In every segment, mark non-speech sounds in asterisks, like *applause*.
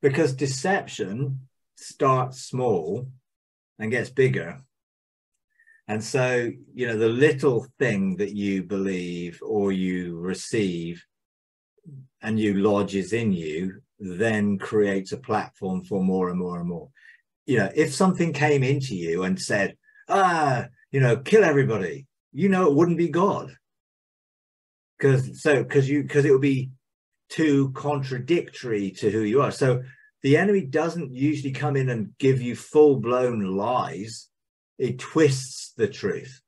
because deception starts small and gets bigger. And so, you know, the little thing that you believe or you receive and you lodges in you then creates a platform for more and more and more. You know, if something came into you and said, ah, you know, kill everybody, you know, it wouldn't be God. Because so, because you, because it would be too contradictory to who you are. So the enemy doesn't usually come in and give you full blown lies, it twists the truth.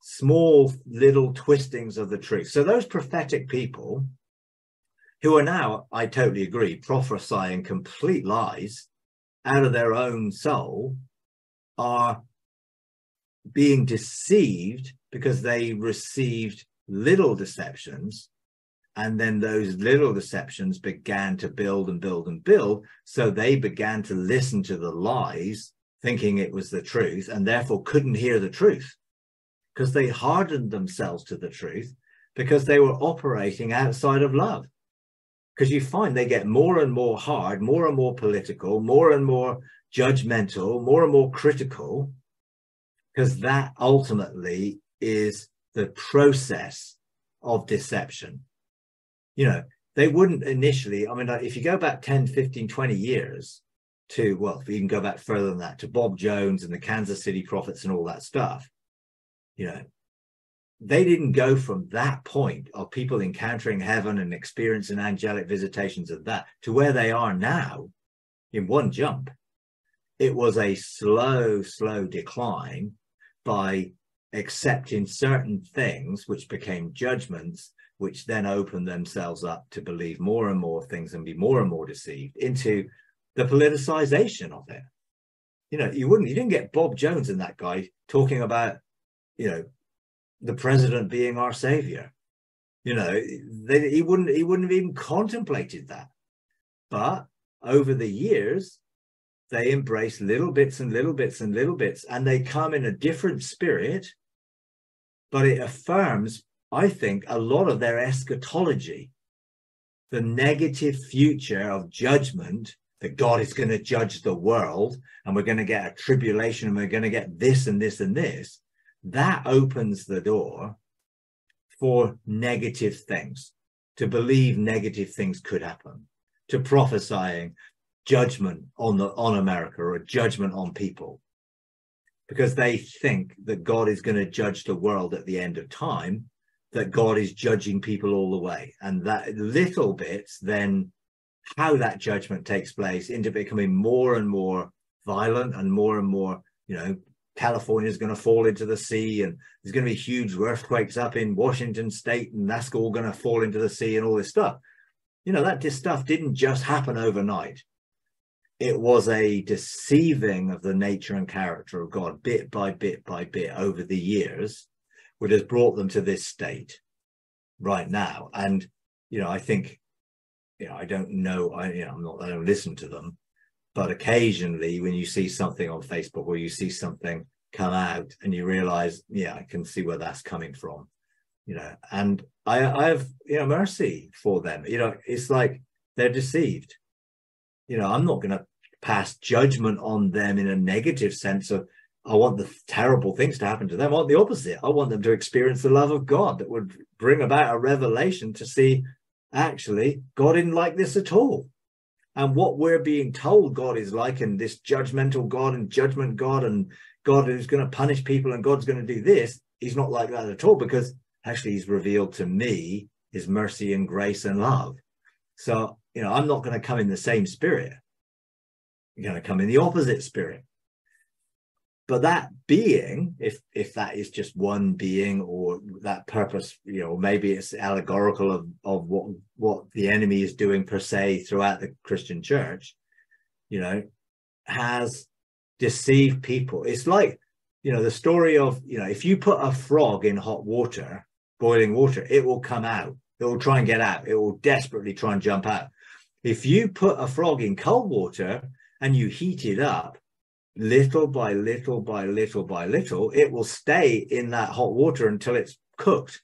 Small little twistings of the truth. So those prophetic people who are now, I totally agree, prophesying complete lies out of their own soul are being deceived because they received little deceptions and then those little deceptions began to build and build and build. So they began to listen to the lies thinking it was the truth and therefore couldn't hear the truth. Because they hardened themselves to the truth because they were operating outside of love. Because you find they get more and more hard more and more political more and more judgmental more and more critical. Because that ultimately is the process of deception. You know, they wouldn't initially, I mean, if you go back 10, 15, 20 years to, well, if you can go back further than that, to Bob Jones and the Kansas City prophets and all that stuff, you know, they didn't go from that point of people encountering heaven and experiencing angelic visitations of that to where they are now in one jump. It was a slow, slow decline by accepting certain things which became judgments which then open themselves up to believe more and more things and be more and more deceived into the politicization of it. You know you wouldn't you didn't get bob jones and that guy talking about you know the president being our savior. You know they, he wouldn't he wouldn't have even contemplated that. But over the years they embrace little bits and little bits and little bits, and they come in a different spirit, but it affirms, I think, a lot of their eschatology, the negative future of judgment that God is going to judge the world and we're going to get a tribulation and we're going to get this and this and this. That opens the door for negative things, to believe negative things could happen, to prophesying judgment on the on America or judgment on people because they think that God is going to judge the world at the end of time, that God is judging people all the way. And that little bits then how that judgment takes place into becoming more and more violent and more and more, you know, California is going to fall into the sea and there's going to be huge earthquakes up in Washington state and that's all going to fall into the sea and all this stuff. You know, that this stuff didn't just happen overnight it was a deceiving of the nature and character of God bit by bit by bit over the years, which has brought them to this state right now. And, you know, I think, you know, I don't know, I, you know, I'm not, I don't listen to them, but occasionally when you see something on Facebook or you see something come out and you realize, yeah, I can see where that's coming from, you know, and I, I have, you know, mercy for them. You know, it's like they're deceived you know, I'm not going to pass judgment on them in a negative sense of I want the terrible things to happen to them. I want the opposite. I want them to experience the love of God that would bring about a revelation to see actually God didn't like this at all. And what we're being told God is like, and this judgmental God and judgment God and God who's going to punish people and God's going to do this, he's not like that at all because actually he's revealed to me his mercy and grace and love. So, you know, I'm not going to come in the same spirit I'm going to come in the opposite spirit but that being if if that is just one being or that purpose you know maybe it's allegorical of of what what the enemy is doing per se throughout the christian church you know has deceived people. It's like you know the story of you know if you put a frog in hot water boiling water it will come out. It will try and get out. It will desperately try and jump out. If you put a frog in cold water and you heat it up little by little by little by little, it will stay in that hot water until it's cooked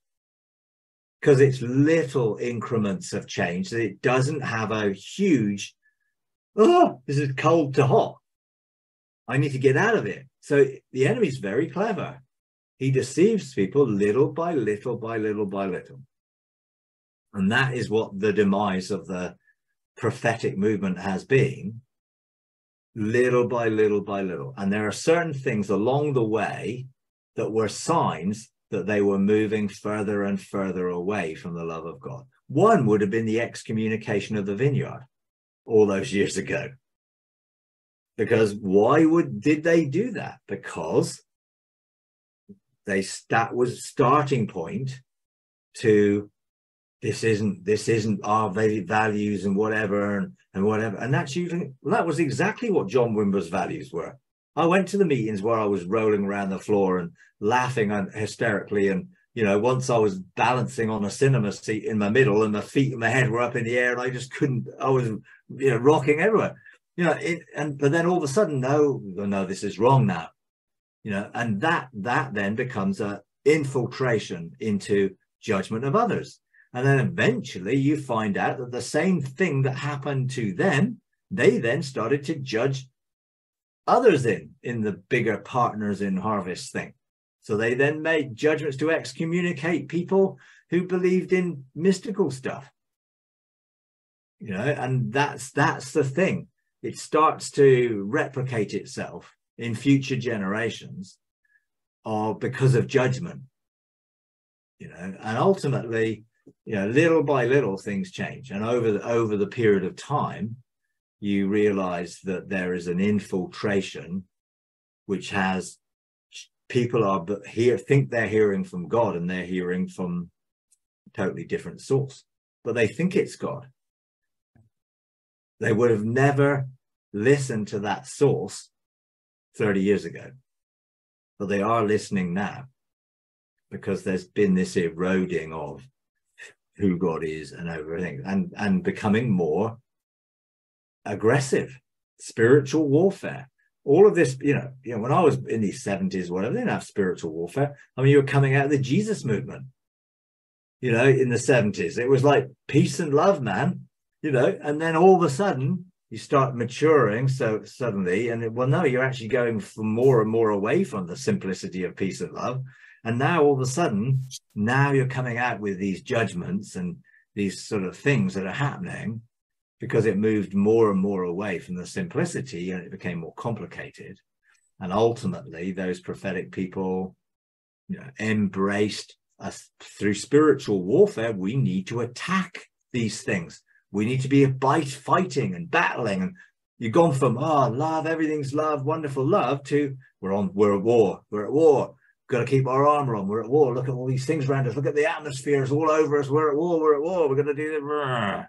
because it's little increments of change. That it doesn't have a huge oh, this is cold to hot. I need to get out of it. So the enemy's very clever. He deceives people little by little by little by little. And that is what the demise of the prophetic movement has been little by little by little. And there are certain things along the way that were signs that they were moving further and further away from the love of God. One would have been the excommunication of the vineyard all those years ago. Because why would did they do that? Because they that was starting point to this isn't this isn't our values and whatever and, and whatever. And that's usually that was exactly what john wimber's values were. I went to the meetings where i was rolling around the floor and laughing and hysterically and you know once i was balancing on a cinema seat in my middle and my feet and my head were up in the air and i just couldn't i was you know rocking everywhere. You know it, and but then all of a sudden no no this is wrong now. You know and that that then becomes a infiltration into judgment of others and then eventually you find out that the same thing that happened to them, they then started to judge others in, in the bigger partners in harvest thing. So they then made judgments to excommunicate people who believed in mystical stuff. You know, and that's that's the thing. It starts to replicate itself in future generations or because of judgment. You know, and ultimately you know little by little things change. And over the over the period of time you realize that there is an infiltration which has people are here think they're hearing from god and they're hearing from totally different source but they think it's god. They would have never listened to that source 30 years ago but they are listening now because there's been this eroding of who God is and everything, and and becoming more aggressive, spiritual warfare. All of this, you know, you know, when I was in the 70s, whatever, they didn't have spiritual warfare. I mean, you were coming out of the Jesus movement, you know, in the 70s. It was like peace and love, man, you know, and then all of a sudden you start maturing so suddenly, and it, well, no, you're actually going from more and more away from the simplicity of peace and love and now all of a sudden, now you're coming out with these judgments and these sort of things that are happening because it moved more and more away from the simplicity and it became more complicated. And ultimately, those prophetic people you know, embraced us through spiritual warfare. We need to attack these things. We need to be bite fighting and battling. And you've gone from oh love, everything's love, wonderful love to we're on, we're at war, we're at war got to keep our armor on. We're at war. Look at all these things around us. Look at the atmospheres all over us. We're at war. We're at war. We're going to do this.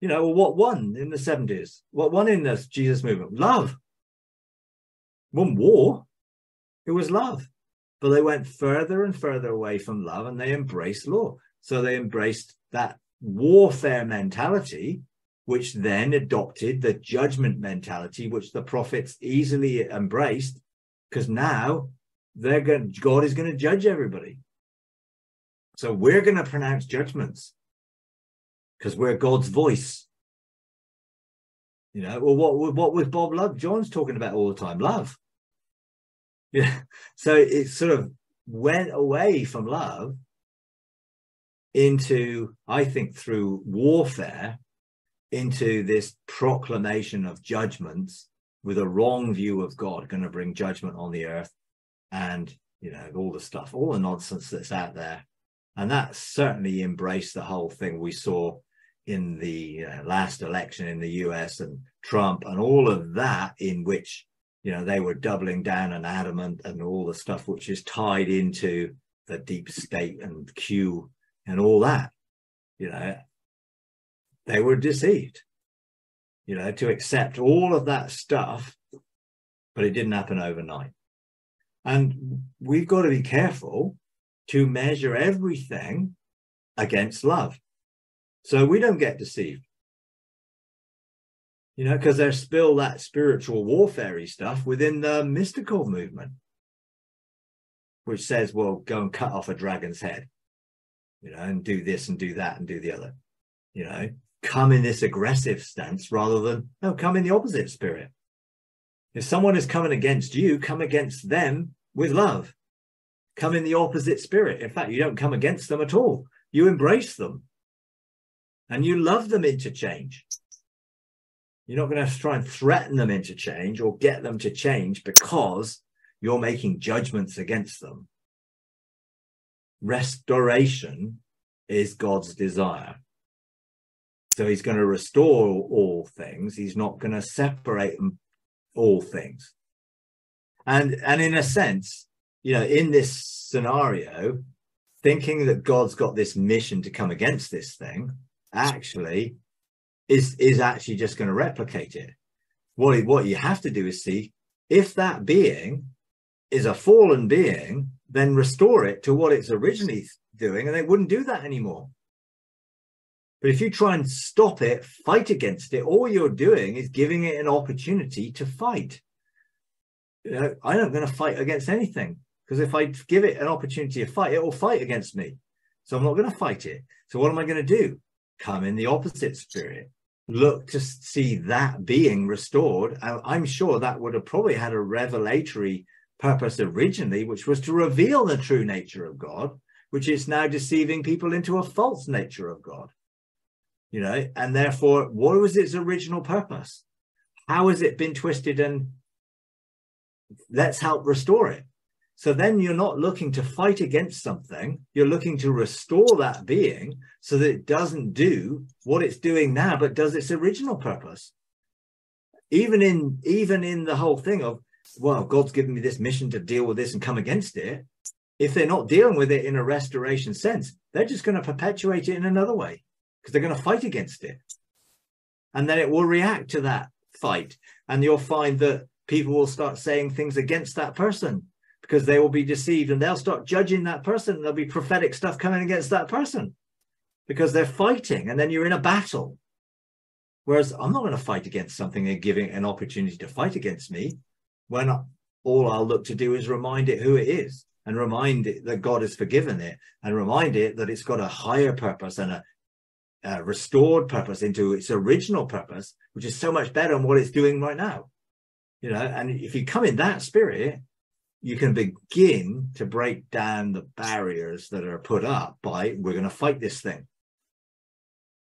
You know, what won in the 70s? What won in this Jesus movement? Love. One war. It was love. But they went further and further away from love and they embraced law. So they embraced that warfare mentality, which then adopted the judgment mentality, which the prophets easily embraced because now they're going God is going to judge everybody. So we're going to pronounce judgments because we're God's voice. You know, well, what what was Bob Love John's talking about all the time? Love. Yeah. *laughs* So it sort of went away from love into, I think, through warfare, into this proclamation of judgments with a wrong view of God, going to bring judgment on the earth and you know all the stuff all the nonsense that's out there. And that certainly embraced the whole thing we saw in the uh, last election in the US and Trump and all of that in which you know they were doubling down and adamant and all the stuff which is tied into the deep state and Q and all that you know. They were deceived you know to accept all of that stuff but it didn't happen overnight and we've got to be careful to measure everything against love. So we don't get deceived. You know, because there's still that spiritual warfare stuff within the mystical movement, which says, well, go and cut off a dragon's head, you know, and do this and do that and do the other, you know. come in this aggressive stance rather than no, come in the opposite spirit. If someone is coming against you, come against them with love. Come in the opposite spirit. In fact, you don't come against them at all. You embrace them and you love them into change. You're not going to try and threaten them into change or get them to change because you're making judgments against them. Restoration is God's desire. So he's going to restore all things. He's not going to separate all things. And and in a sense, you know, in this scenario, thinking that God's got this mission to come against this thing actually is is actually just going to replicate it. What what you have to do is see if that being is a fallen being, then restore it to what it's originally doing, and it wouldn't do that anymore. But if you try and stop it, fight against it, all you're doing is giving it an opportunity to fight. You know, I'm not going to fight against anything because if I give it an opportunity to fight, it will fight against me. So I'm not going to fight it. So what am I going to do? Come in the opposite spirit. Look to see that being restored. I'm sure that would have probably had a revelatory purpose originally, which was to reveal the true nature of God, which is now deceiving people into a false nature of God you know, and therefore, what was its original purpose? How has it been twisted and let's help restore it? So then you're not looking to fight against something, you're looking to restore that being so that it doesn't do what it's doing now, but does its original purpose. Even in even in the whole thing of, well, God's given me this mission to deal with this and come against it. If they're not dealing with it in a restoration sense, they're just going to perpetuate it in another way because they're going to fight against it. And then it will react to that fight. And you'll find that people will start saying things against that person because they will be deceived and they'll start judging that person. There'll be prophetic stuff coming against that person because they're fighting. And then you're in a battle. Whereas I'm not going to fight against something and giving an opportunity to fight against me when all I'll look to do is remind it who it is and remind it that God has forgiven it and remind it that it's got a higher purpose and a, uh, restored purpose into its original purpose, which is so much better than what it's doing right now. You know, and if you come in that spirit, you can begin to break down the barriers that are put up by we're going to fight this thing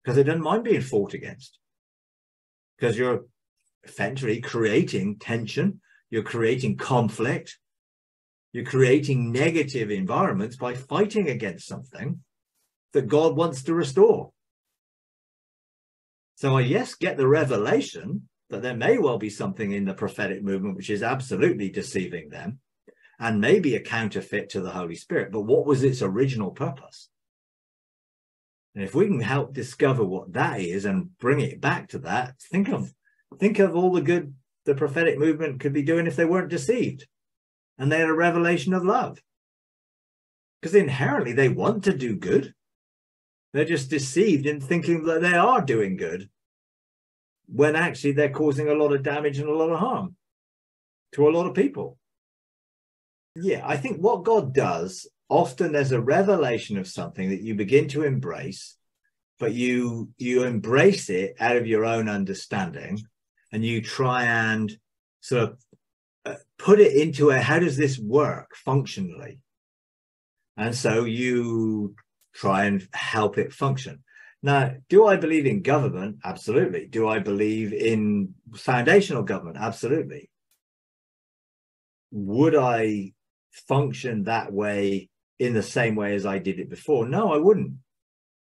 because it doesn't mind being fought against because you're effectively creating tension, you're creating conflict, you're creating negative environments by fighting against something that God wants to restore. So I, yes, get the revelation that there may well be something in the prophetic movement which is absolutely deceiving them and maybe a counterfeit to the Holy Spirit. But what was its original purpose? And if we can help discover what that is and bring it back to that, think of think of all the good the prophetic movement could be doing if they weren't deceived and they had a revelation of love. Because inherently they want to do good. They're just deceived in thinking that they are doing good when actually they're causing a lot of damage and a lot of harm to a lot of people. Yeah, I think what God does often there's a revelation of something that you begin to embrace, but you you embrace it out of your own understanding and you try and sort of uh, put it into a how does this work functionally? And so you try and help it function. Now, do I believe in government? Absolutely. Do I believe in foundational government? Absolutely. Would I function that way in the same way as I did it before? No, I wouldn't.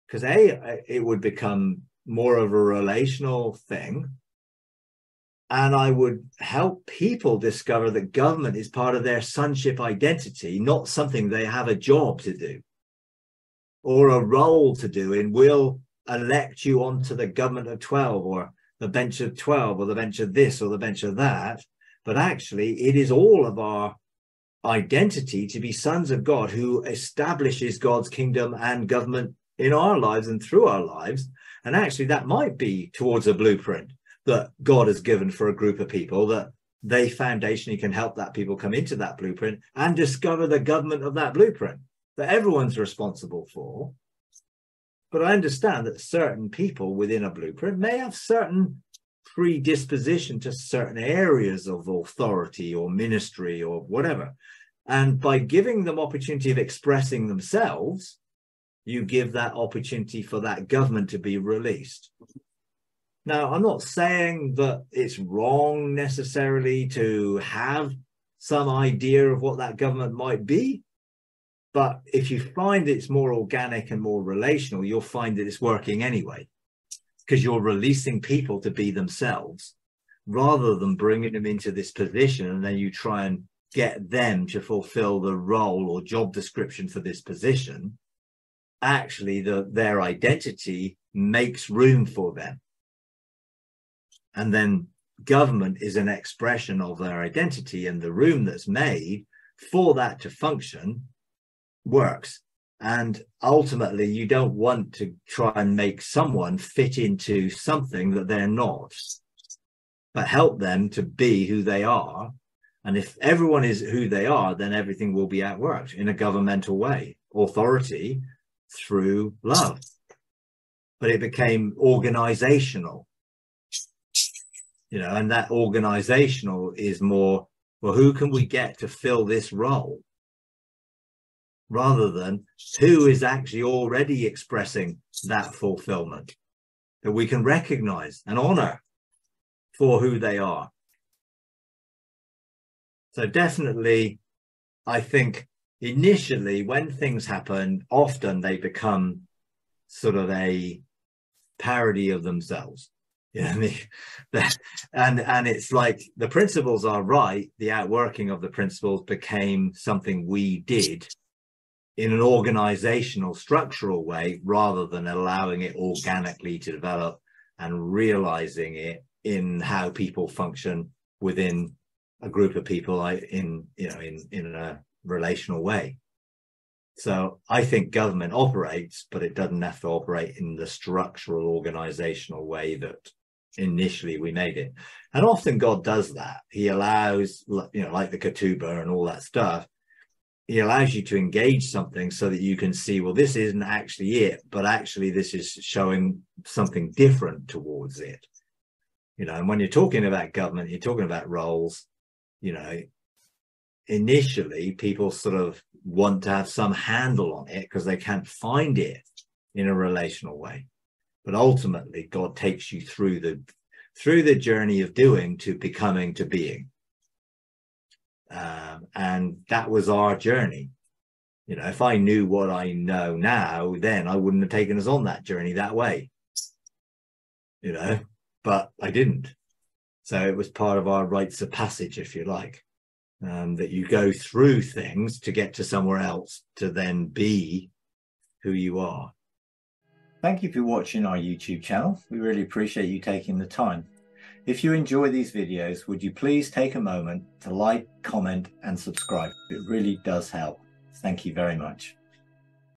Because A, it would become more of a relational thing. And I would help people discover that government is part of their sonship identity, not something they have a job to do or a role to do in will elect you onto the government of 12 or the bench of 12 or the bench of this or the bench of that. But actually, it is all of our identity to be sons of God who establishes God's kingdom and government in our lives and through our lives. And actually, that might be towards a blueprint that God has given for a group of people that they foundationally can help that people come into that blueprint and discover the government of that blueprint that everyone's responsible for. But I understand that certain people within a blueprint may have certain predisposition to certain areas of authority or ministry or whatever. And by giving them opportunity of expressing themselves, you give that opportunity for that government to be released. Now, I'm not saying that it's wrong necessarily to have some idea of what that government might be. But if you find it's more organic and more relational, you'll find that it's working anyway, because you're releasing people to be themselves rather than bringing them into this position and then you try and get them to fulfill the role or job description for this position. Actually, the, their identity makes room for them. And then government is an expression of their identity and the room that's made for that to function works. And ultimately you don't want to try and make someone fit into something that they're not but help them to be who they are. And if everyone is who they are then everything will be outworked in a governmental way authority through love. But it became organizational you know, and that organizational is more, well, who can we get to fill this role? Rather than who is actually already expressing that fulfillment that we can recognize and honor for who they are. So definitely, I think initially when things happen, often they become sort of a parody of themselves. You know I mean? *laughs* and and it's like the principles are right. The outworking of the principles became something we did in an organizational, structural way, rather than allowing it organically to develop and realizing it in how people function within a group of people in you know in in a relational way so I think government operates, but it doesn't have to operate in the structural organizational way that initially we made it. And often God does that. He allows, you know, like the ketubah and all that stuff, he allows you to engage something so that you can see, well, this isn't actually it, but actually this is showing something different towards it. You know, and when you're talking about government, you're talking about roles, you know, initially people sort of want to have some handle on it because they can't find it in a relational way but ultimately god takes you through the through the journey of doing to becoming to being um, and that was our journey you know if i knew what i know now then i wouldn't have taken us on that journey that way you know but i didn't so it was part of our rites of passage if you like um, that you go through things to get to somewhere else to then be who you are Thank you for watching our YouTube channel. We really appreciate you taking the time. If you enjoy these videos, would you please take a moment to like, comment and subscribe? It really does help. Thank you very much.